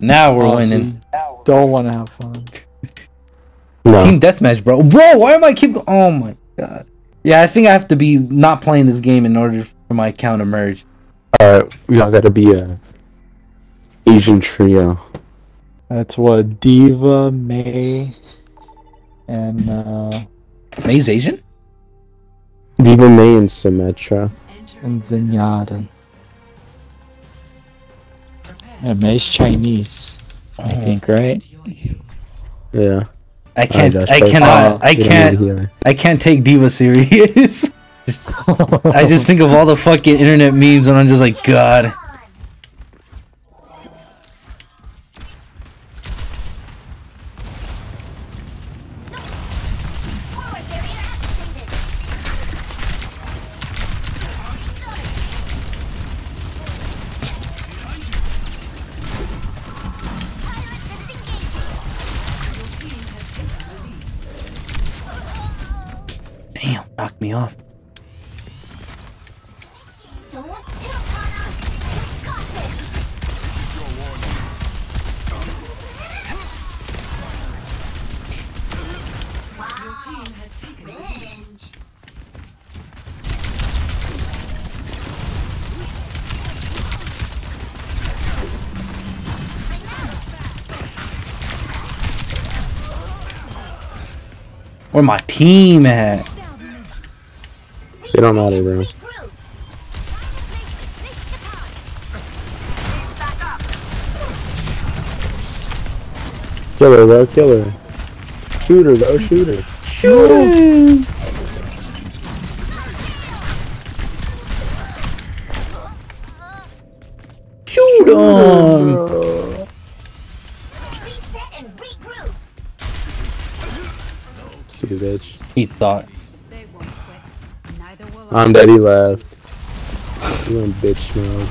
Now we're winning. Don't want to have fun. No. Team deathmatch, bro. Bro, why am I keep? Go- oh my god. Yeah, I think I have to be not playing this game in order for my account to merge. Alright, we all gotta be a Asian trio. That's what D.Va, Mei, and uh, Mei's Asian? D.Va Mei and Symmetra. and Zenyatta. Yeah, Mei's Chinese, I think, right? Yeah. I can't. Josh, I cannot. uh, I we don't need can't. I can't take D.Va serious. just, I just think of all the fucking internet memes, and I'm just like, God. Damn, knocked me off. Where my team at? They don't matter, bro. Kill her, bro. Kill her. Shoot her, bro. Shoot her. Shoot him! Shoot him! Stupid bitch. He thought. I'm dead. He left. You in bitch mode.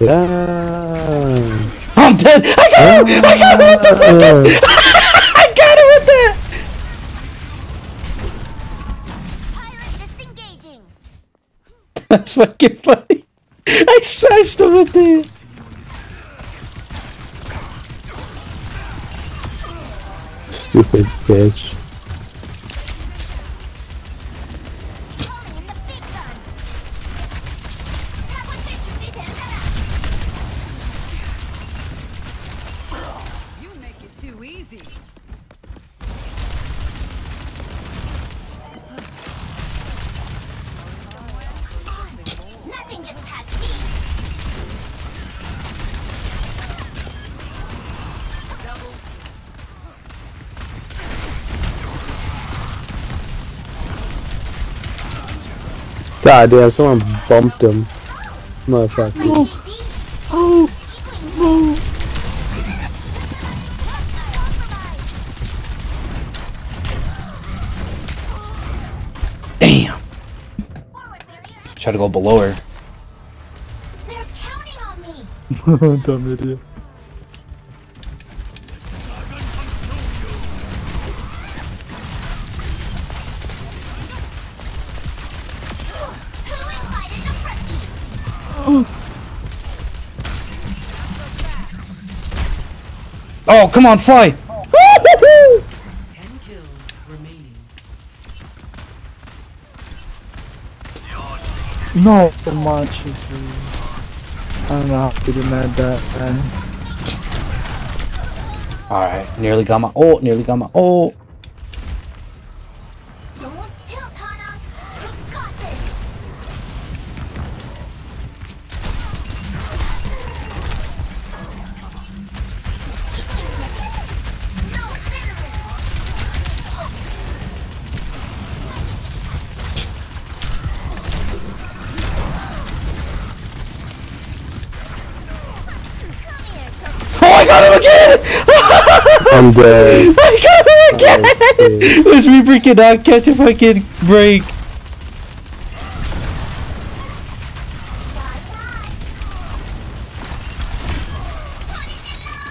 Yeah. I'm dead! I got him! I got him with the fucking... That's fucking funny. I smashed him with it. Stupid bitch. God damn, someone bumped him. Motherfucker. Damn. Try to go below her. They're counting on me. Dumb idiot. Oh, come on, fly! No, so much is I don't know how to do mad that man. Alright, nearly got my ult, nearly got my ult. Got him again! I'm dead. I got him again! Let's me freaking out, catch a fucking break.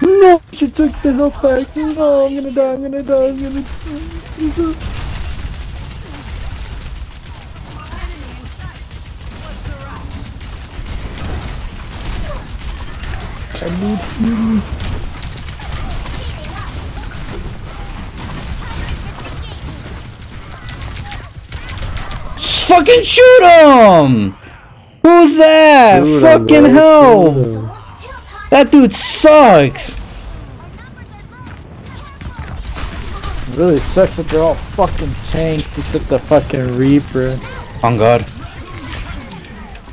No, she took the health back. No, I'm gonna die. I'm gonna die. I'm gonna die. I need healing. Just fucking shoot him! Who's that? Shoot 'em, fucking bro, hell! shoot 'em. That dude sucks! It really sucks that they're all fucking tanks except the fucking Reaper. On God.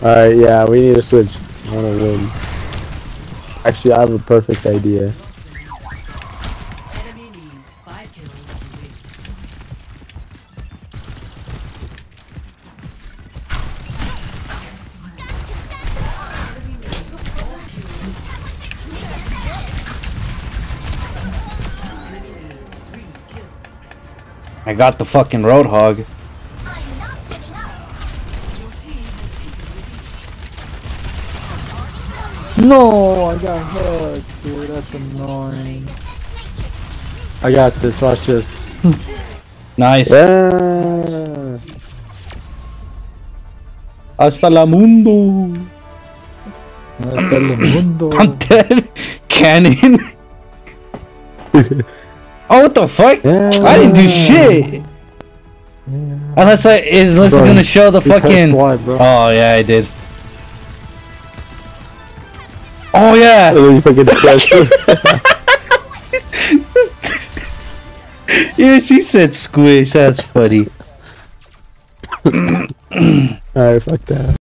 Alright, yeah, we need to switch. I wanna win. Actually, I have a perfect idea. I got the fucking Roadhog. No, I got hooked, dude. That's annoying. I got this. Watch this. Nice. Yeah. Hasta la mundo. Telemundo. I'm dead. Cannon. oh, what the fuck? Yeah. I didn't do shit. Unless I is unless it's gonna show the fucking. Y, bro. Oh yeah, I did. Oh yeah. And you fucking Yeah, she said squish. That's funny. Alright, fuck that.